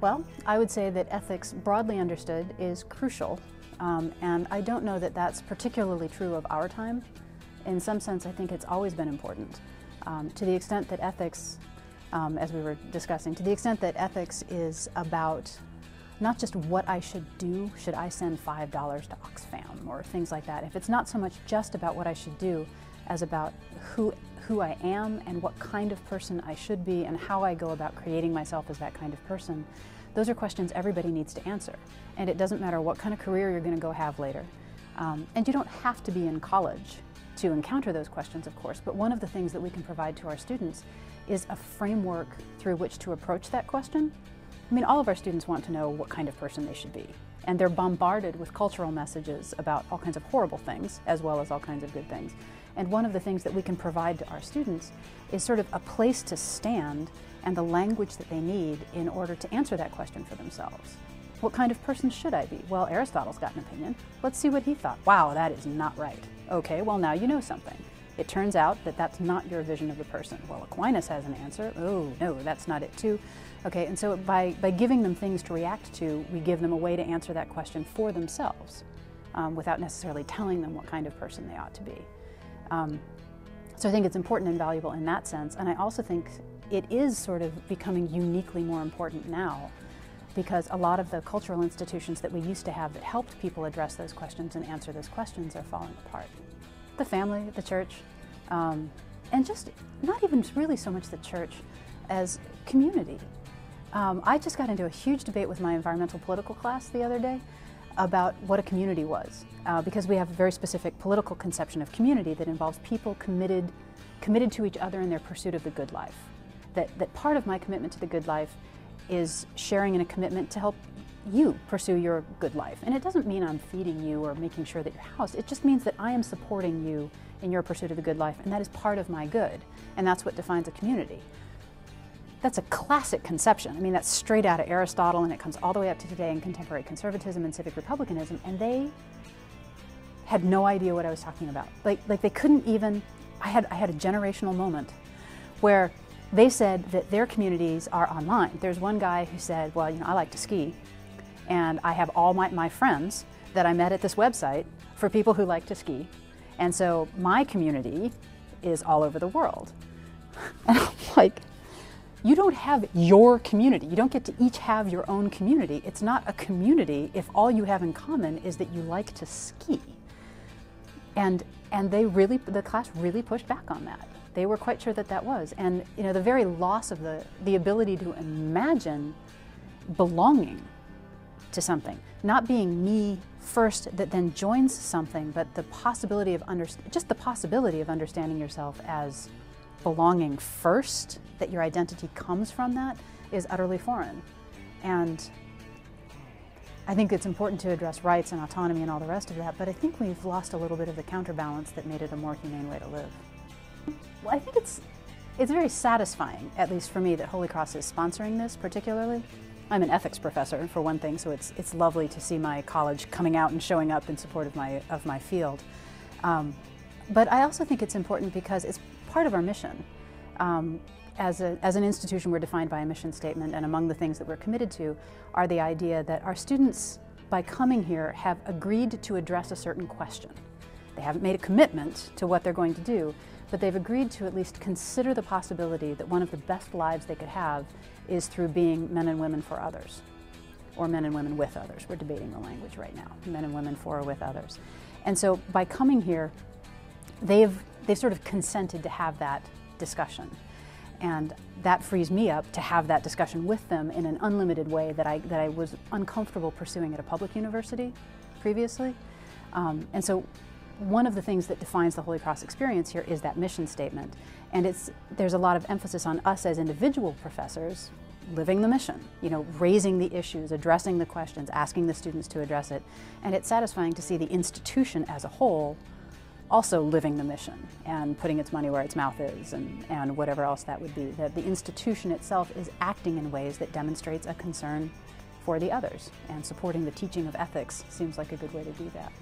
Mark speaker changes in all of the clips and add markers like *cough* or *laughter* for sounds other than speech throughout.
Speaker 1: Well, I would say that ethics, broadly understood, is crucial. Um, and I don't know that that's particularly true of our time. In some sense, I think it's always been important. Um, to the extent that ethics, um, as we were discussing, to the extent that ethics is about not just what I should do, should I send $5 to Oxfam or things like that. If it's not so much just about what I should do as about who, who I am and what kind of person I should be and how I go about creating myself as that kind of person, those are questions everybody needs to answer. And it doesn't matter what kind of career you're going to go have later. Um, and you don't have to be in college to encounter those questions, of course, but one of the things that we can provide to our students is a framework through which to approach that question. I mean, all of our students want to know what kind of person they should be. And they're bombarded with cultural messages about all kinds of horrible things, as well as all kinds of good things. And one of the things that we can provide to our students is sort of a place to stand and the language that they need in order to answer that question for themselves. What kind of person should I be? Well, Aristotle's got an opinion. Let's see what he thought. Wow, that is not right. Okay, well, now you know something. It turns out that that's not your vision of the person. Well, Aquinas has an answer. Oh, no, that's not it too. Okay, and so by, by giving them things to react to, we give them a way to answer that question for themselves um, without necessarily telling them what kind of person they ought to be. Um, so I think it's important and valuable in that sense. And I also think it is sort of becoming uniquely more important now because a lot of the cultural institutions that we used to have that helped people address those questions and answer those questions are falling apart. The family, the church, um, and just not even really so much the church as community. Um, I just got into a huge debate with my environmental political class the other day about what a community was, uh, because we have a very specific political conception of community that involves people committed, committed to each other in their pursuit of the good life. That, that part of my commitment to the good life is sharing in a commitment to help you pursue your good life. And it doesn't mean I'm feeding you or making sure that your house, it just means that I am supporting you in your pursuit of the good life, and that is part of my good. And that's what defines a community. That's a classic conception. I mean, that's straight out of Aristotle, and it comes all the way up to today in contemporary conservatism and civic republicanism, and they had no idea what I was talking about. Like, like they couldn't even, I had, I had a generational moment where they said that their communities are online. There's one guy who said, well, you know, I like to ski, and I have all my, my friends that I met at this website for people who like to ski. And so my community is all over the world. *laughs* And I'm like, you don't have your community. You don't get to each have your own community. It's not a community if all you have in common is that you like to ski. And, and they really, the class really pushed back on that. They were quite sure that that was. And you know, the very loss of the, the ability to imagine belonging to something, not being me first that then joins something, but the possibility of under, just the possibility of understanding yourself as belonging first, that your identity comes from that, is utterly foreign. And I think it's important to address rights and autonomy and all the rest of that, but I think we've lost a little bit of the counterbalance that made it a more humane way to live. Well, I think it's, it's very satisfying, at least for me, that Holy Cross is sponsoring this particularly. I'm an ethics professor, for one thing, so it's, it's lovely to see my college coming out and showing up in support of my, of my field. Um, but I also think it's important because it's part of our mission. Um, as, a, as an institution, we're defined by a mission statement, and among the things that we're committed to are the idea that our students, by coming here, have agreed to address a certain question. They haven't made a commitment to what they're going to do, but they've agreed to at least consider the possibility that one of the best lives they could have is through being men and women for others, or men and women with others. We're debating the language right now, men and women for or with others. And so by coming here, they've, they've sort of consented to have that discussion. And that frees me up to have that discussion with them in an unlimited way that I, that I was uncomfortable pursuing at a public university previously. Um, and so one of the things that defines the Holy Cross experience here is that mission statement. And it's, there's a lot of emphasis on us as individual professors living the mission, you know, raising the issues, addressing the questions, asking the students to address it. And it's satisfying to see the institution as a whole also living the mission and putting its money where its mouth is and, and whatever else that would be. That the institution itself is acting in ways that demonstrates a concern for the others and supporting the teaching of ethics seems like a good way to do that.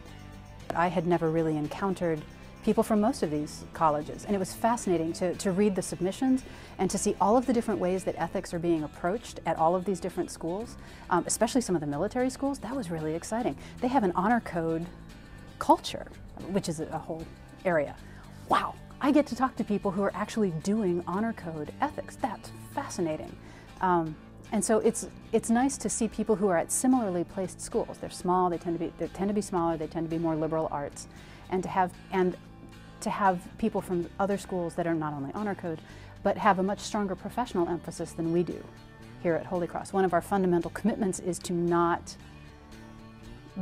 Speaker 1: I had never really encountered people from most of these colleges. And it was fascinating to, to read the submissions and to see all of the different ways that ethics are being approached at all of these different schools, um, especially some of the military schools. That was really exciting. They have an honor code culture, which is a whole area. Wow, I get to talk to people who are actually doing honor code ethics. That's fascinating. Um, and so it's it's nice to see people who are at similarly placed schools. They're small. They tend to be they tend to be smaller. They tend to be more liberal arts, and to have and to have people from other schools that are not only honor code, but have a much stronger professional emphasis than we do here at Holy Cross. One of our fundamental commitments is to not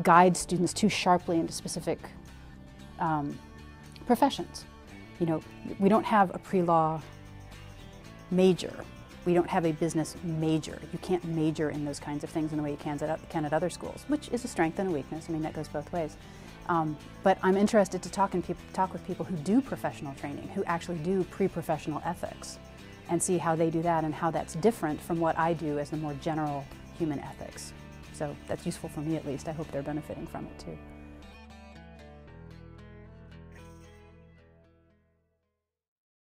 Speaker 1: guide students too sharply into specific um, professions. You know, we don't have a pre-law major. We don't have a business major. You can't major in those kinds of things in the way you can at, can at other schools, which is a strength and a weakness. I mean, that goes both ways. Um, but I'm interested to talk, and talk with people who do professional training, who actually do pre-professional ethics, and see how they do that and how that's different from what I do as the more general human ethics. So that's useful for me at least. I hope they're benefiting from it too.